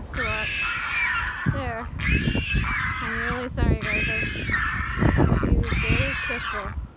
have to walk there. I'm really sorry guys, I, he was very careful.